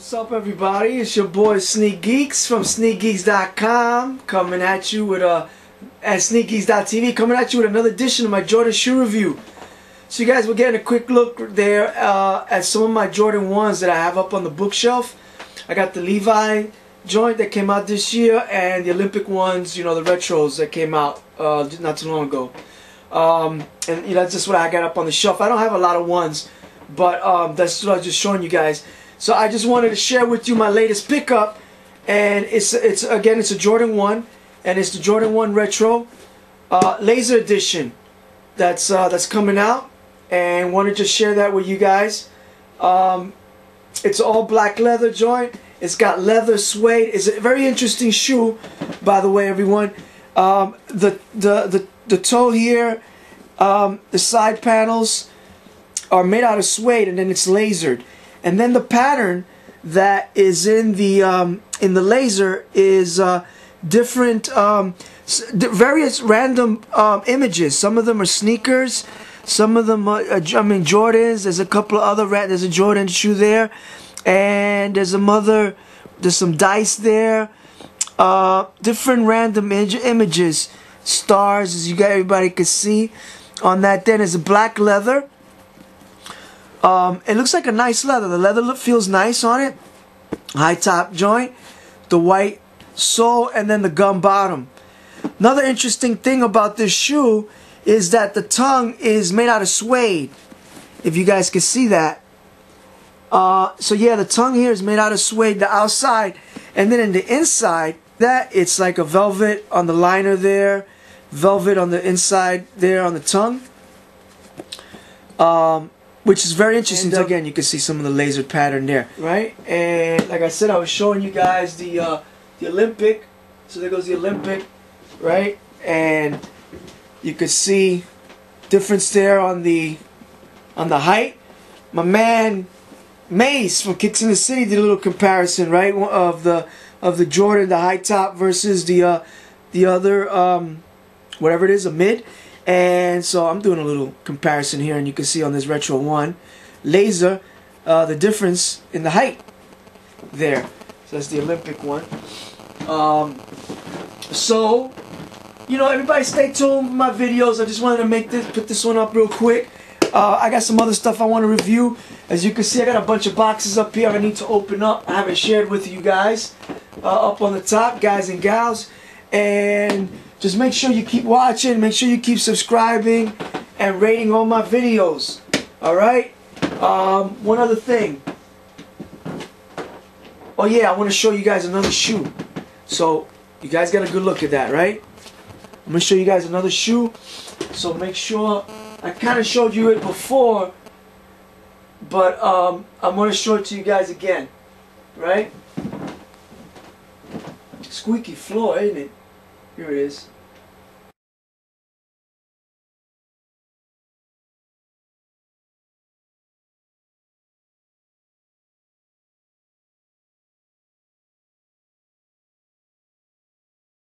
What's up, everybody? It's your boy Sneak Geeks from SneakGeekz.com coming at you with a at SneakGeekz.tv coming at you with another edition of my Jordan shoe review. So, you guys, we're getting a quick look there uh, at some of my Jordan ones that I have up on the bookshelf. I got the Levi joint that came out this year and the Olympic ones, you know, the retros that came out uh, not too long ago. Um, and you know, that's just what I got up on the shelf. I don't have a lot of ones, but um, that's what I was just showing you guys. So I just wanted to share with you my latest pickup, and it's it's again it's a Jordan One, and it's the Jordan One Retro uh, Laser Edition that's uh, that's coming out, and wanted to share that with you guys. Um, it's all black leather joint. It's got leather suede. It's a very interesting shoe, by the way, everyone. Um, the the the the toe here, um, the side panels are made out of suede, and then it's lasered and then the pattern that is in the um, in the laser is uh, different um, various random um, images. Some of them are sneakers. Some of them are, uh, I mean Jordans. There's a couple of other there's a Jordan shoe there. And there's a mother there's some dice there. Uh, different random images. Stars as you got everybody can see. On that then is a black leather um, it looks like a nice leather. The leather look, feels nice on it. High top joint, the white sole, and then the gum bottom. Another interesting thing about this shoe is that the tongue is made out of suede. If you guys can see that. Uh, so yeah, the tongue here is made out of suede, the outside. And then in the inside, that it's like a velvet on the liner there. Velvet on the inside there on the tongue. Um, which is very interesting. And, uh, again, you can see some of the laser pattern there, right? And like I said, I was showing you guys the uh, the Olympic. So there goes the Olympic, right? And you could see difference there on the on the height. My man Mace from Kicks in the City did a little comparison, right, of the of the Jordan, the high top versus the uh, the other um, whatever it is, a mid. And so I'm doing a little comparison here and you can see on this Retro 1 laser uh, the difference in the height there. So that's the Olympic one. Um, so, you know, everybody stay tuned my videos. I just wanted to make this, put this one up real quick. Uh, I got some other stuff I want to review. As you can see, I got a bunch of boxes up here I need to open up. I haven't shared with you guys. Uh, up on the top, guys and gals. And just make sure you keep watching. Make sure you keep subscribing and rating all my videos. Alright? Um, one other thing. Oh yeah, I want to show you guys another shoe. So, you guys got a good look at that, right? I'm going to show you guys another shoe. So make sure, I kind of showed you it before, but um, I'm going to show it to you guys again. Right? Squeaky floor, ain't it? Here it is.